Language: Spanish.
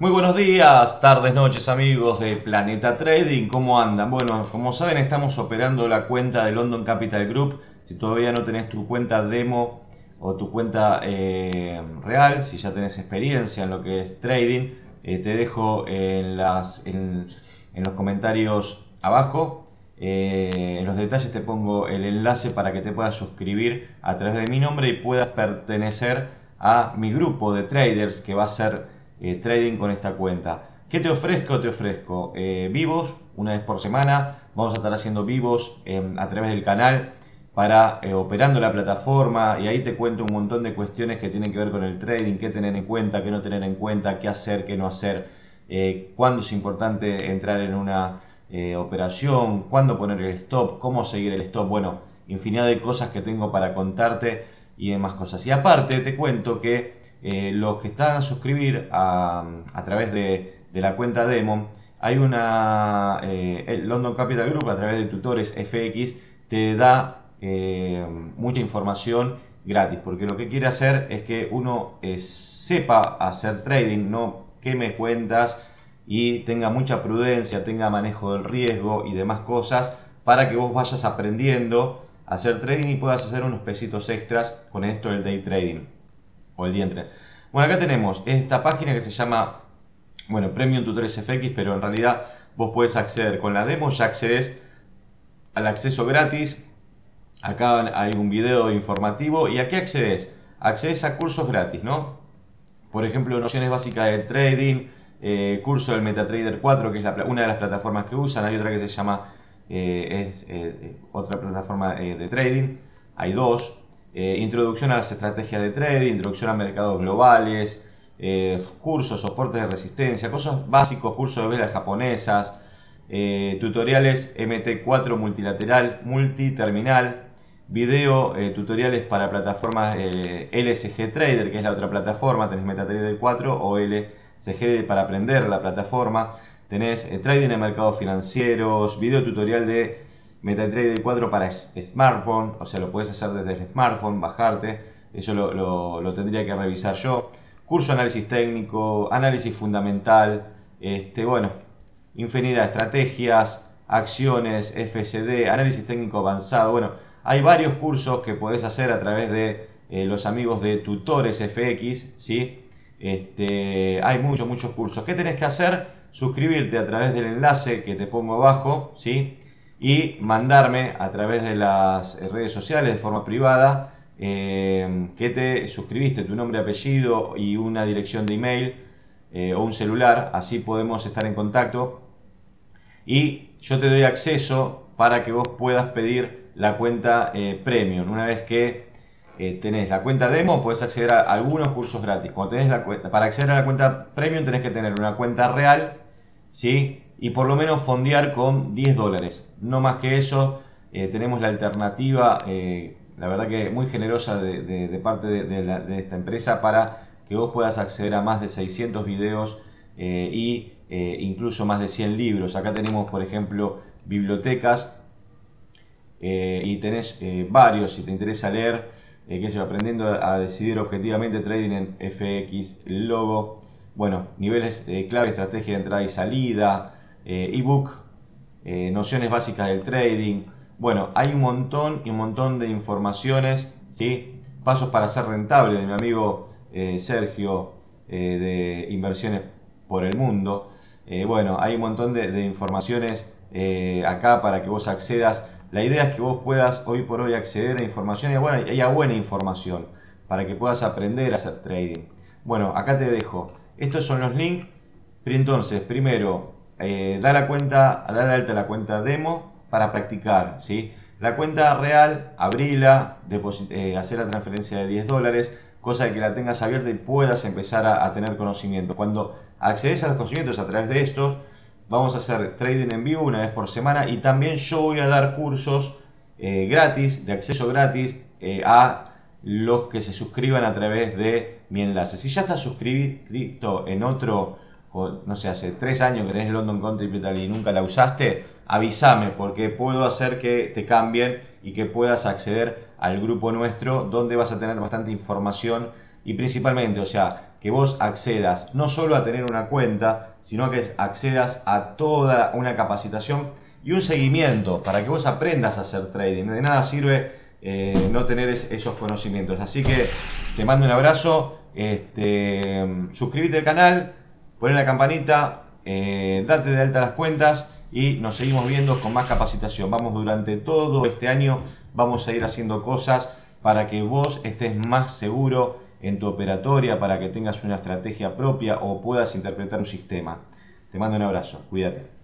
Muy buenos días, tardes, noches amigos de Planeta Trading, ¿cómo andan? Bueno, como saben estamos operando la cuenta de London Capital Group. Si todavía no tenés tu cuenta demo o tu cuenta eh, real, si ya tenés experiencia en lo que es trading, eh, te dejo en, los comentarios abajo. Eh, en los detalles te pongo el enlace para que te puedas suscribir a través de mi nombre y puedas pertenecer a mi grupo de traders que va a ser eh, trading con esta cuenta. ¿Qué te ofrezco? Te ofrezco eh, vivos una vez por semana. Vamos a estar haciendo vivos em, a través del canal para eh, operando la plataforma y ahí te cuento un montón de cuestiones que tienen que ver con el trading, qué tener en cuenta, qué no tener en cuenta, qué hacer, qué no hacer, cuándo es importante entrar en una operación, cuándo poner el stop, cómo seguir el stop, bueno, infinidad de cosas que tengo para contarte y demás cosas. Y aparte te cuento que eh, los que están a suscribir a, través de, la cuenta Demo, hay una, eh, London Capital Group a través de tutores FX te da eh, mucha información gratis, porque lo que quiere hacer es que uno sepa hacer trading, no queme cuentas y tenga mucha prudencia, tenga manejo del riesgo y demás cosas para que vos vayas aprendiendo a hacer trading y puedas hacer unos pesitos extras con esto del day trading o el dientre. Bueno, acá tenemos esta página que se llama, bueno, Premium Tutores FX, pero en realidad vos puedes acceder con la demo, ya accedes al acceso gratis. Acá hay un video informativo y aquí accedes, accedes a cursos gratis, ¿no? Por ejemplo, nociones básicas de trading, eh, curso del MetaTrader 4, que es una de las plataformas que usan, hay otra que se llama, eh, eh, otra plataforma de trading, hay dos, eh, introducción a las estrategias de trading, introducción a mercados globales, eh, cursos, soportes de resistencia, cosas básicos, cursos de velas japonesas, eh, tutoriales MT4 multilateral, multiterminal, video tutoriales para plataformas LSG Trader, que es la otra plataforma, tenés MetaTrader 4 o LSG para aprender la plataforma, tenés trading en mercados financieros, video tutorial de MetaTrader 4 para smartphone, o sea, lo puedes hacer desde el smartphone, bajarte, eso lo, tendría que revisar yo. Curso análisis técnico, análisis fundamental, este, bueno, infinidad de estrategias, acciones, FSD, análisis técnico avanzado, bueno, hay varios cursos que puedes hacer a través de eh, los amigos de Tutores FX, ¿sí? Este, hay muchos, muchos cursos. ¿Qué tenés que hacer? Suscribirte a través del enlace que te pongo abajo, ¿sí? Y mandarme a través de las redes sociales de forma privada eh, que te suscribiste, tu nombre, apellido y una dirección de email eh, o un celular, así podemos estar en contacto y yo te doy acceso para que vos puedas pedir la cuenta eh, premium. Una vez que tenés la cuenta demo, puedes acceder a algunos cursos gratis. Cuando tenés para acceder a la cuenta premium tenés que tener una cuenta real, ¿sí? Y por lo menos fondear con 10 dólares. No más que eso, eh, tenemos la alternativa, eh, la verdad que muy generosa de, parte de, esta empresa para que vos puedas acceder a más de 600 videos eh, y incluso más de 100 libros. Acá tenemos, por ejemplo, bibliotecas y tenés varios si te interesa leer, que yo aprendiendo a decidir objetivamente trading en FX, logo, bueno, niveles de clave, estrategia de entrada y salida, eh, ebook, eh, nociones básicas del trading. Bueno, hay un montón y un montón de informaciones, ¿sí? pasos para ser rentable de mi amigo eh, Sergio de Inversiones por el Mundo. bueno, hay un montón de, informaciones acá para que vos accedas. La idea es que vos puedas hoy por hoy acceder a información y bueno, haya buena información para que puedas aprender a hacer trading. Bueno, acá te dejo. Estos son los links. Entonces, primero, eh, da la cuenta, dar de alta la cuenta demo para practicar, ¿sí? La cuenta real, abrila, eh, hacer la transferencia de 10 dólares, cosa de que la tengas abierta y puedas empezar a, tener conocimiento. Cuando accedes a los conocimientos a través de estos, vamos a hacer trading en vivo una vez por semana y también yo voy a dar cursos eh, gratis, de acceso gratis a los que se suscriban a través de mi enlace. Si ya estás suscrito en otro no sé, hace tres años que tenés London Country y nunca la usaste, avísame porque puedo hacer que te cambien y que puedas acceder al grupo nuestro donde vas a tener bastante información y principalmente, o sea, que vos accedas no solo a tener una cuenta, sino que accedas a toda una capacitación y un seguimiento para que vos aprendas a hacer trading. De nada sirve eh, no tener esos conocimientos. Así que te mando un abrazo, este, suscríbete al canal, poné la campanita, eh, date de alta las cuentas y nos seguimos viendo con más capacitación. Vamos durante todo este año, vamos a ir haciendo cosas para que vos estés más seguro en tu operatoria, para que tengas una estrategia propia o puedas interpretar un sistema. Te mando un abrazo, cuídate.